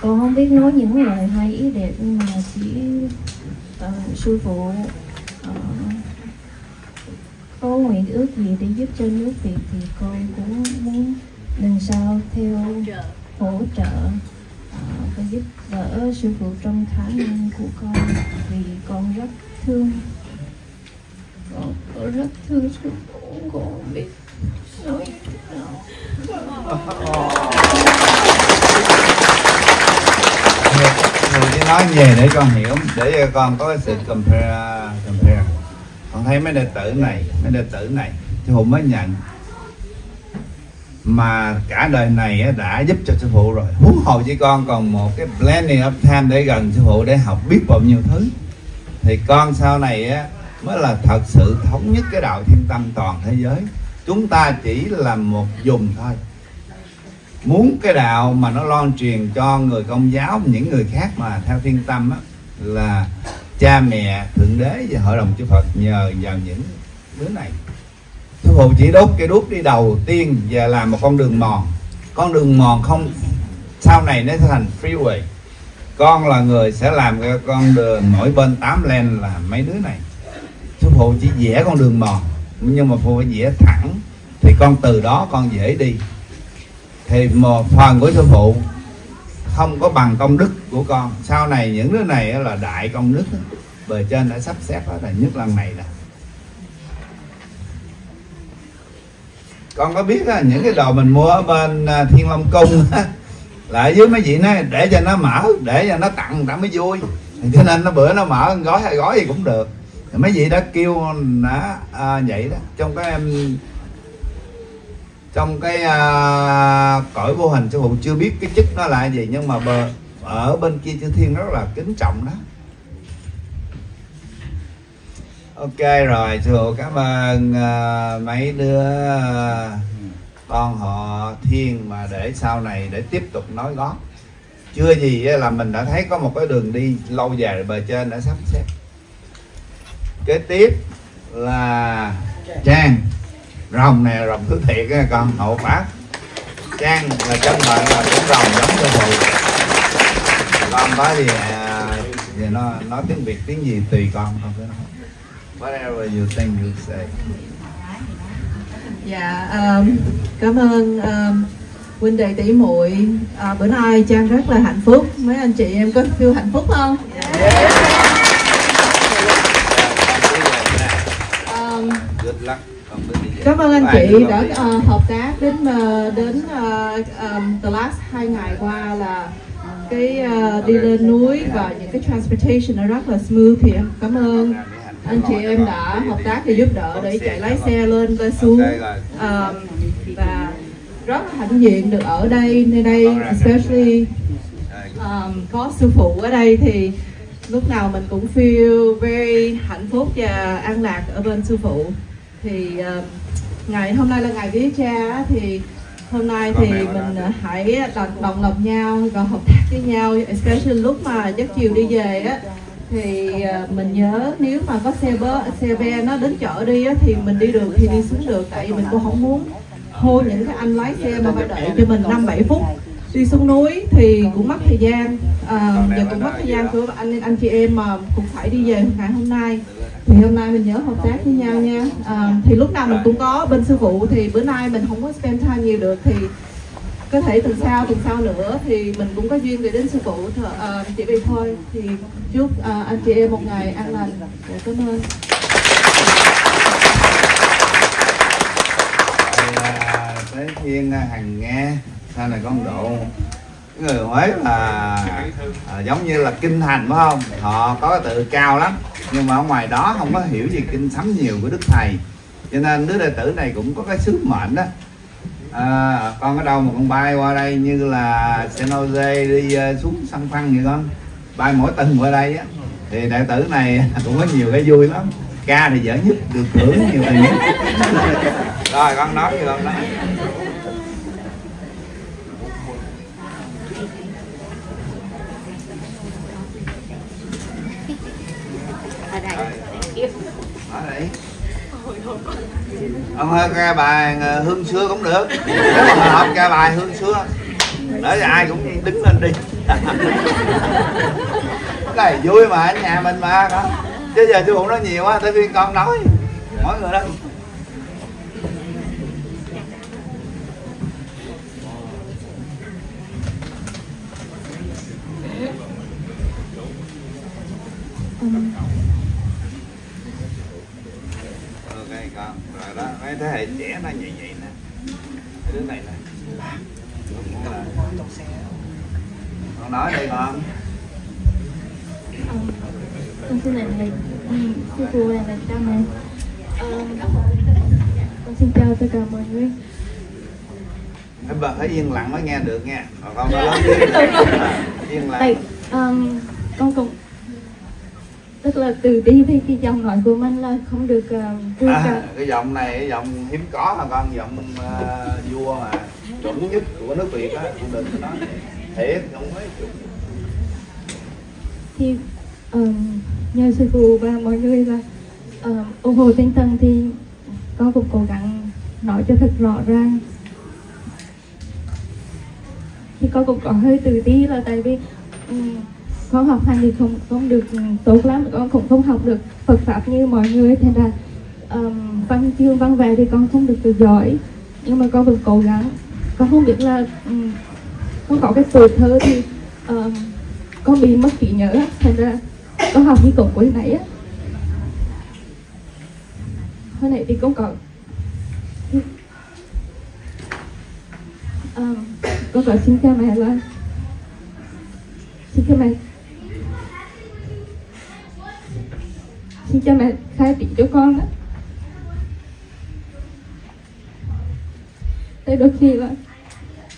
[SPEAKER 10] Con không biết nói những lời hay ý đẹp nhưng mà chỉ uh, sư phụ uh, có nguyện ước gì để giúp cho nước Việt thì con cũng muốn lần sau theo hỗ trợ và giúp đỡ sư phụ trong khả năng của con vì con rất thương. Con, con rất thương sư phụ con biết nói thế nào.
[SPEAKER 2] Người chỉ nói về để con hiểu để con có cái sự compare compare. Con thấy mấy đệ tử này mấy đệ tử này thì hùng mới nhận mà cả đời này đã giúp cho sư phụ rồi. Huống hồ chỉ con còn một cái planning of time để gần sư phụ để học biết bao nhiêu thứ. Thì con sau này á, mới là thật sự thống nhất cái đạo thiên tâm toàn thế giới. Chúng ta chỉ là một dùng thôi. Muốn cái đạo mà nó loan truyền cho người công giáo những người khác mà theo thiên tâm á, là cha mẹ thượng đế và hội đồng chư Phật nhờ vào những đứa này sư phụ chỉ đốt cái đuốc đi đầu tiên và làm một con đường mòn. Con đường mòn không, sau này nó sẽ thành freeway. Con là người sẽ làm cái con đường mỗi bên tám lane là mấy đứa này. Sư phụ chỉ vẽ con đường mòn, nhưng mà phụ phải vẽ thẳng. Thì con từ đó con dễ đi. Thì một phần của sư phụ không có bằng công đức của con. Sau này những đứa này là đại công đức bề trên đã sắp xếp hết là nhất lần này nè. Con có biết á, những cái đồ mình mua ở bên à, thiên long cung á, là ở dưới mấy vị nói để cho nó mở để cho nó tặng ta mới vui. Cho nên nó bữa nó mở gói hay gói gì cũng được. Mấy vị đã kêu đã à, vậy đó trong cái em trong cái à, cõi vô hình sư phụ chưa biết cái chức nó là gì nhưng mà bờ ở bên kia chư thiên rất là kính trọng đó ok rồi thưa cảm ơn uh, mấy đứa uh, con họ thiên mà để sau này để tiếp tục nói gót. Chưa gì là mình đã thấy có một cái đường đi lâu dài bờ trên đã sắp xếp. Kế tiếp là trang. Rồng này rồng thứ thiệt á con hậu pháp. Trang là chân bạn là cũng rồng giống như phụ con đó gì à, thì nó nói tiếng việt tiếng gì tùy con con cứ nói whatever you think you say.
[SPEAKER 11] Dạ um, cảm ơn um, huynh đệ tỷ muội. À, bữa nay trang rất là hạnh phúc. Mấy anh chị em có feel hạnh phúc không? Yeah. um,
[SPEAKER 2] good luck
[SPEAKER 11] cảm ơn anh chị đã uh, hợp tác đến uh, đến uh, um, the last hai ngày qua là cái uh, đi lên núi và những cái transportation nó rất là smooth thì em cảm ơn anh chị em đã hợp tác và giúp đỡ để chạy lái xe lên và xuống um, và rất là hãnh diện được ở đây nơi đây especially um, có sư phụ ở đây thì lúc nào mình cũng feel very hạnh phúc và an lạc ở bên sư phụ. Thì uh, ngày hôm nay là ngày vía cha thì hôm nay thì mình hãy đồng lòng nhau và hợp tác với nhau especially lúc mà giấc chiều đi về á thì uh, mình nhớ nếu mà có xe bơ xe ve nó đến chợ đi á thì mình đi được thì đi xuống được tại vì mình cũng không muốn hô những cái anh lái xe mà phải đợi cho mình năm bảy phút. Đi xuống núi thì cũng mất thời gian à, và cũng mất thời gian của anh anh chị em mà cũng phải đi về ngày hôm nay. Thì hôm nay mình nhớ hợp tác với nhau nha. À, thì lúc nào mình cũng có bên sư phụ thì bữa nay mình không có spend time nhiều được thì có thể tuần sau tuần sau nữa thì mình cũng có duyên để đến sư phụ à, chỉ vì thôi. Thì chúc uh, anh chị em một ngày an lành. Dạ, cảm ơn.
[SPEAKER 2] Tới à, thiên à, hằng nghe sau này con độ. Người Huế là à, giống như là kinh thành phải không? Họ có cái tự cao lắm. Nhưng mà ở ngoài đó không có hiểu gì kinh sấm nhiều của đức thầy. Cho nên đứa đệ tử này cũng có cái sứ mệnh đó à, con ở đâu mà con bay qua đây như là San Jose đi ờ, xuống săn phân vậy con? Bay mỗi tuần qua đây á. Thì đại tử này cũng có nhiều cái vui lắm. Ca thì dở nhất được thưởng nhiều tiền nhất. Rồi con nói gì con nói ở đây ông hơi ca bài ờ, hương xưa cũng được. Nếu mà học ca bài hương xưa. Để ai cũng đứng lên đi. Cái này vui mà, ở nhà mình mà, đó. Chứ giờ tôi cũng nói nhiều quá, tới phiên con nói. Mỗi người đó. Mấy thế hệ trẻ nó nhạy nhạy nè. Cái đứa này nè. Con nói đi con.
[SPEAKER 12] Con xin lệnh thầy sư phụ là làm cha mẹ. Con xin chào tất cả mọi người.
[SPEAKER 2] Bật phải yên lặng mới nghe được nha. Còn con nói lớn yên lặng.
[SPEAKER 12] Um, con cũng là từ đi thì cái giọng nói của mình là không được uh,
[SPEAKER 2] à, cái giọng này cái giọng hiếm có là con giọng uh, vua mà chuẩn nhất của nước việt á không được nói thiệt không mấy chục.
[SPEAKER 12] Thì um, nhờ sư phụ và mọi người là uh, ủng hộ tinh thần thì con cũng cố gắng nói cho thật rõ ràng. Thì con cũng có hơi tự ti là tại vì um, con học hành thì không không được ừ, tốt lắm con cũng không học được Phật pháp như mọi người thành ra um, văn chương văn về thì con không được từ giỏi. Nhưng mà con vẫn cố gắng. Con không biết là um, con có cái tuổi thơ thì um, con bị mất trí nhớ thành ra con học như cũng cuối nãy á. Hồi nãy thì con có um, con có xin cha mẹ là xin cha mẹ xin cha mẹ khai thị cho con đó tới đôi khi là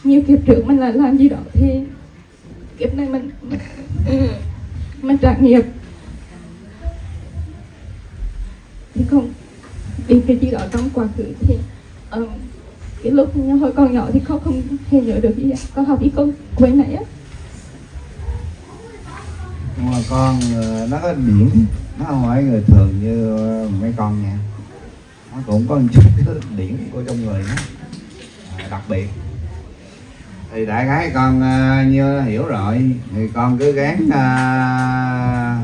[SPEAKER 12] nhiều kiếp trước mình lại làm gì đó thì kiếp này mình mình, mình trả nghiệp thì không vì cái gì đó trong quá khứ thì um, cái lúc hồi còn nhỏ thì con không hề nhớ được gì con học ít con quên nãy á.
[SPEAKER 2] Nhưng mà con ờ, nó có điểm nó không phải người thường như ờ, mấy con nha. Nó cũng có một chút điển của trong người nó à, đặc biệt. Thì đại khái con uh, như hiểu rồi thì con cứ gắng uh, ờ,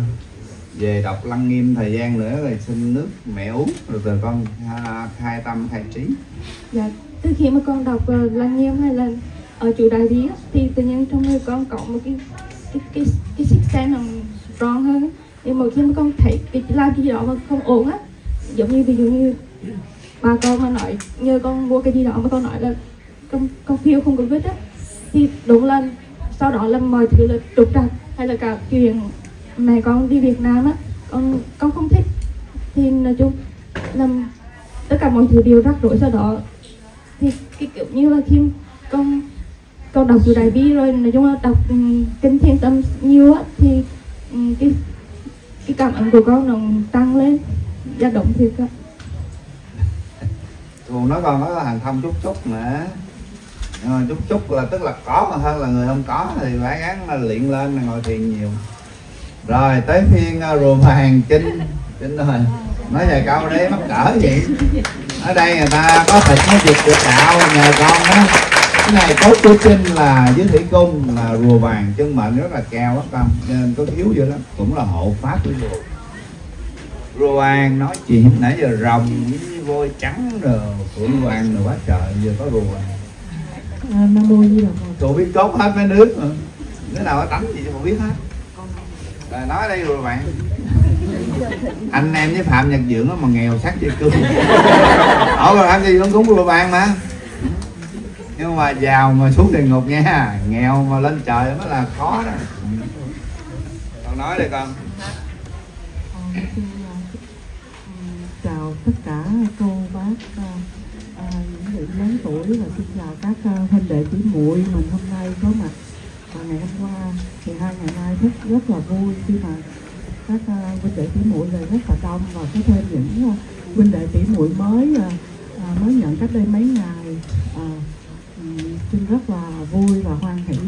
[SPEAKER 2] về đọc lăng nghiêm thời gian nữa rồi xin nước mẹ uống rồi từ con uh, khai tâm khai trí.
[SPEAKER 12] Dạ từ khi mà con đọc uh, lăng nghiêm hay là ở chủ đại bí thì tự nhiên trong người con có một cái cái cái cái sức sen nó strong hơn nhưng mà khi mà con thấy cái làm cái gì đó mà không ổn á giống như ví dụ như bà con mà nói nhờ con mua cái gì đó mà con nói là con con phiêu không có biết á thì đúng là sau đó là mọi thứ là trục trặc hay là cả chuyện mẹ con đi Việt Nam á con con không thích. Thì nói chung là tất cả mọi thứ đều rắc rối sau đó. Thì cái kiểu như là khi con con đọc từ đại bi rồi nói chung là đọc um, kinh thiên tâm nhiều á thì um, cái cái cảm ứng của con nó tăng lên dao động thiệt á.
[SPEAKER 2] Thường nó con có hàng thông chút chút nữa nhưng mà chút chút là tức là có mà hơn là người không có thì phải gắng là luyện lên là ngồi thiền nhiều. Rồi tới phiên uh, rùa vàng chinh. Chinh rồi nói vài câu đấy mắc cỡ vậy ở đây người ta có thịt nó việc được đạo nhờ con đó cái này cốt của chinh là dưới thủy cung là rùa vàng chân mệnh rất là cao đó con nên có thiếu dữ lắm cũng là hộ pháp của rùa. Rùa vàng nói chuyện nãy giờ rồng với voi trắng rồi phượng vàng rồi quá trời giờ có rùa vàng.
[SPEAKER 13] À,
[SPEAKER 2] tụi biết cốt hết mấy nước mà. Đứa nào có tánh gì mà biết hết. Rồi nói đây rồi bạn anh em với phạm nhật dưỡng mà nghèo sắc dây cương ở rồi làm gì cũng cúng rùa vàng mà nhưng mà giàu mà xuống địa ngục nha nghèo mà lên trời mới là khó đó. Con nói đi con.
[SPEAKER 14] Chào tất cả cô bác à, à, những vị lớn tuổi và xin chào các à, huynh đệ tỷ muội mình hôm nay có mặt và ngày hôm qua. Thì hai ngày nay rất rất là vui khi mà các uh, huynh đệ tỷ muội về rất là đông và có thêm những uh, huynh đệ tỷ muội mới uh, mới nhận cách đây mấy ngày xin rất là vui và hoan hỷ.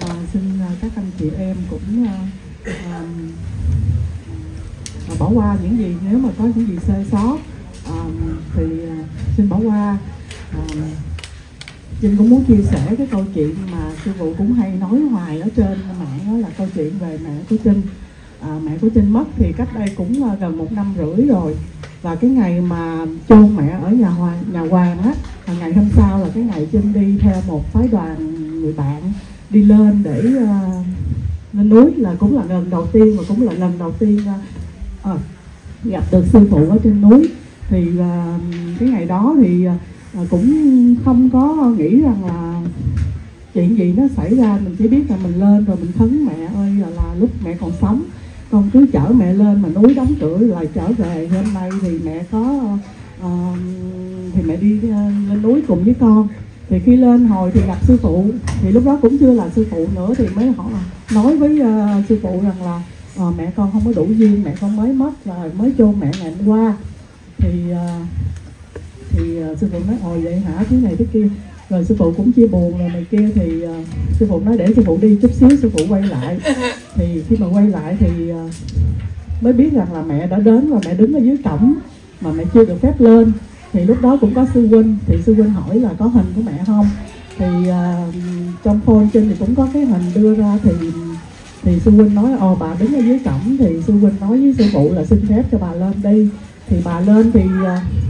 [SPEAKER 14] À, xin ờ, các anh chị em cũng à, à, bỏ qua những gì nếu mà có những gì sơ sót à, thì à, xin bỏ qua. À, Trinh cũng muốn chia sẻ cái câu chuyện mà sư phụ cũng hay nói hoài ở trên mạng đó là câu chuyện về mẹ của Trinh. À, mẹ của Trinh mất thì cách đây cũng gần một năm rưỡi rồi và cái ngày mà chôn mẹ ở nhà hoàng nhà hoàng á là ngày hôm sau là cái ngày Trinh đi theo một phái đoàn người bạn đi lên để uh, lên núi là cũng là lần đầu tiên và cũng là lần đầu tiên uh, uh, gặp được sư phụ ở trên núi. Thì uh, cái ngày đó thì uh, cũng không có nghĩ rằng là chuyện gì nó xảy ra. Mình chỉ biết là mình lên rồi mình khấn mẹ ơi là, là lúc mẹ còn sống con cứ chở mẹ lên mà núi đóng cửa lại trở về. Hôm nay thì mẹ có uh, thì mẹ đi uh, lên núi cùng với con. Thì khi lên hồi thì gặp sư phụ. Thì lúc đó cũng chưa là sư phụ nữa thì mới họ nói với uh, sư phụ rằng là uh, mẹ con không có đủ duyên mẹ con mới mất và mới chôn mẹ ngày hôm qua. Thì uh, thì uh, sư phụ nói ồ vậy hả? Thứ này thứ kia rồi sư phụ cũng chia buồn rồi này kia thì uh, sư phụ nói để sư phụ đi chút xíu sư phụ quay lại. Thì khi mà quay lại thì uh, mới biết rằng là mẹ đã đến và mẹ đứng ở dưới cổng mà mẹ chưa được phép lên. Thì lúc đó cũng có sư huynh thì sư huynh hỏi là có hình của mẹ không? Thì uh, trong phone trên thì cũng có cái hình đưa ra thì thì sư huynh nói ồ bà đứng ở dưới cổng. Thì sư huynh nói với sư phụ là xin phép cho bà lên đi. Thì bà lên thì uh,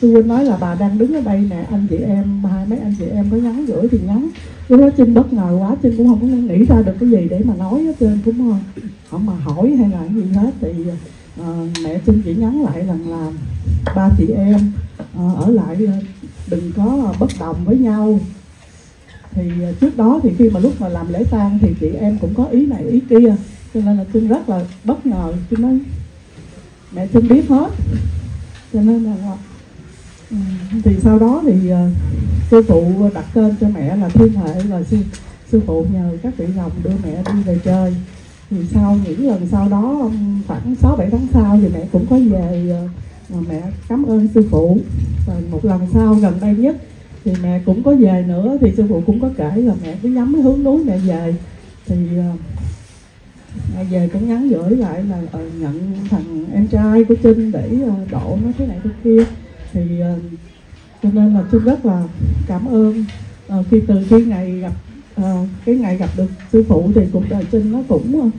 [SPEAKER 14] tôi quên nói là bà đang đứng ở đây nè anh chị em hai mấy anh chị em có nhắn gửi thì nhắn. Lúc đó trinh bất ngờ quá trinh cũng không có nghĩ ra được cái gì để mà nói hết trơn cũng không, không mà hỏi hay là gì hết. Thì uh, mẹ trinh chỉ nhắn lại rằng là ba chị em uh, ở lại đừng có bất đồng với nhau. Thì trước đó thì khi mà lúc mà làm lễ tang thì chị em cũng có ý này ý kia cho nên là trinh rất là bất ngờ. Trinh nói mẹ trinh biết hết. Cho nên là Ừ, thì sau đó thì uh, sư phụ đặt tên cho mẹ là thiên hệ và sư sư phụ nhờ các vị rồng đưa mẹ đi về chơi. Thì sau những lần sau đó khoảng 6 7 tháng sau thì mẹ cũng có về ờ, mà mẹ cảm ơn sư phụ. Và một lần sau gần đây nhất thì mẹ cũng có về nữa thì sư phụ cũng có kể là mẹ cứ nhắm cái hướng núi mẹ về. Thì uh, mẹ về cũng nhắn gửi lại là uh, nhận thằng em trai của trinh để uh, độ nó thế này thế kia thì uh, cho nên là trinh rất là cảm ơn uh, khi từ khi ngày gặp uh, cái ngày gặp được sư phụ thì cuộc đời trinh nó cũng uh,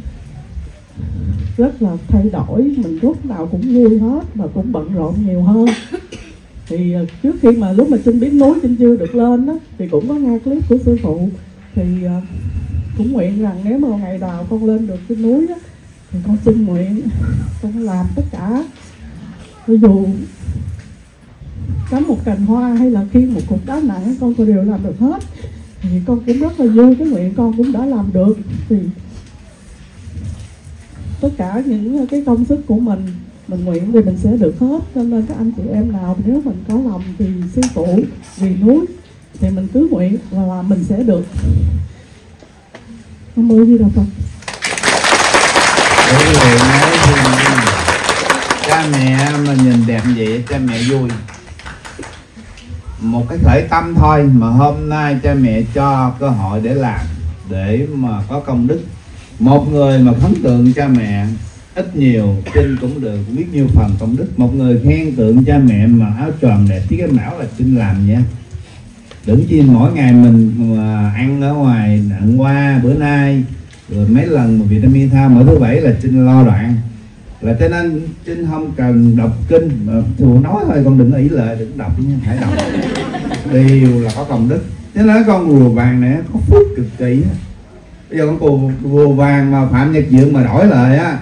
[SPEAKER 14] rất là thay đổi. Mình lúc nào cũng vui hết mà cũng bận rộn nhiều hơn. Thì uh, trước khi mà lúc mà trinh biết núi trinh chưa được lên đó thì cũng có nghe clip của sư phụ. Thì uh, cũng nguyện rằng nếu mà ngày nào con lên được cái núi đó thì con xin nguyện con làm tất cả. Ví dụ cắm một cành hoa hay là khiêng một cục đá nặng, con có đều làm được hết. Thì con cũng rất là vui, cái nguyện con cũng đã làm được. Thì tất cả những cái công sức của mình mình nguyện thì mình sẽ được hết. Cho nên các anh chị em nào, nếu mình có lòng thì sư phụ, vì núi, thì mình cứ nguyện và làm mình sẽ được. Nam mô gì đâu Phật.
[SPEAKER 2] Cha mẹ mà nhìn đẹp vậy, cha mẹ vui một cái khởi tâm thôi, mà hôm nay cha mẹ cho cơ hội để làm, để mà có công đức. Một người mà khấn tượng cha mẹ, ít nhiều trinh cũng được, biết nhiều phần công đức. Một người khen tượng cha mẹ mà áo tròn đẹp, tí cái mão là trinh làm nha. Đừng chi mỗi ngày mình mà ăn ở ngoài ăn qua bữa nay, rồi mấy lần mà vitamin thao mỗi thứ bảy là trinh lo đoạn là cho nên trinh không cần đọc kinh. Mà thường nói thôi, con đừng ý lời đừng đọc nha phải đọc. Đều là có công đức. Thế nói con rùa vàng này có phước cực kỳ á. Bây giờ con cù rùa vàng mà phạm nhật dưỡng mà đổi lời á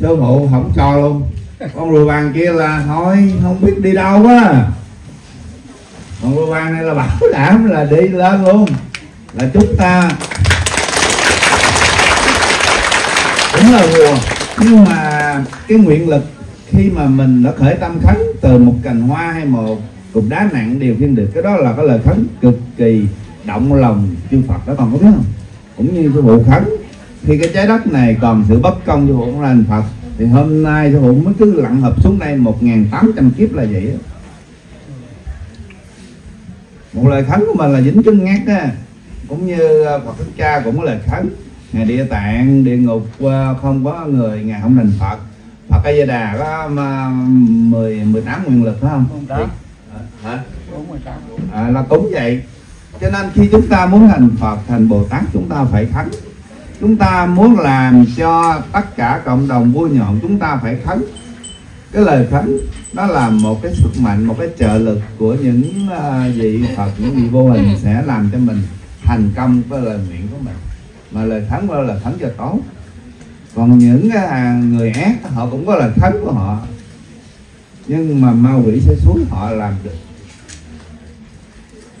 [SPEAKER 2] sư phụ không cho luôn. Con rùa vàng kia là thôi, không biết đi đâu quá còn rùa vàng này là bảo đảm là đi lên luôn. Là chúng ta cũng là rùa. Nhưng mà cái nguyện lực khi mà mình đã khởi tâm khấn từ một cành hoa hay một cục đá nặng đều khiên được. Cái đó là cái lời khấn cực kỳ động lòng chư Phật đó. Còn có biết không? Cũng như sư phụ khấn. Khi cái trái đất này còn sự bất công cho phụ cũng là Phật. Thì hôm nay sư phụ mới cứ lặn hợp xuống đây 1.800 kiếp là vậy đó. một lời khấn của mình là dính chân ngát á. Cũng như à, Phật Thích Ca cũng có lời khấn ngày địa tạng địa ngục không có người ngày không thành Phật Phật A Di Đà có mười mười tám nguyên lực phải không? Thì, hả? À, là cũng vậy. Cho nên khi chúng ta muốn thành Phật, thành Bồ Tát chúng ta phải khấn. Chúng ta muốn làm cho tất cả cộng đồng vui nhộn chúng ta phải khấn. Cái lời khấn đó là một cái sức mạnh, một cái trợ lực của những uh, vị Phật, những vị vô hình sẽ làm cho mình thành công với lời nguyện của mình. Mà lời khấn đó là khấn cho tốt còn những cái người ác họ cũng có lời khấn của họ. Nhưng mà ma quỷ sẽ xuống họ làm được.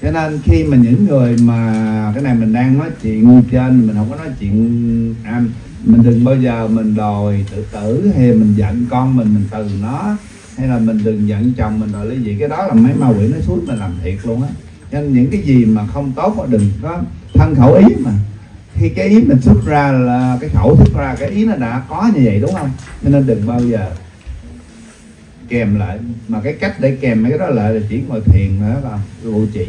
[SPEAKER 2] Cho nên khi mà những người mà cái này mình đang nói chuyện trên mình không có nói chuyện anh, mình đừng bao giờ mình đòi tự tử hay mình giận con mình mình từ nó hay là mình đừng giận chồng mình đòi lấy gì. Cái đó là mấy ma quỷ nó xuống mình làm thiệt luôn á. Nên những cái gì mà không tốt đừng có thân khẩu ý mà khi cái ý mình xuất ra là cái khẩu xuất ra, cái ý nó đã có như vậy, đúng không? Cho nên đừng bao giờ kèm lại. Mà cái cách để kèm mấy cái đó lại là chỉ ngồi thiền nữa là vô chỉ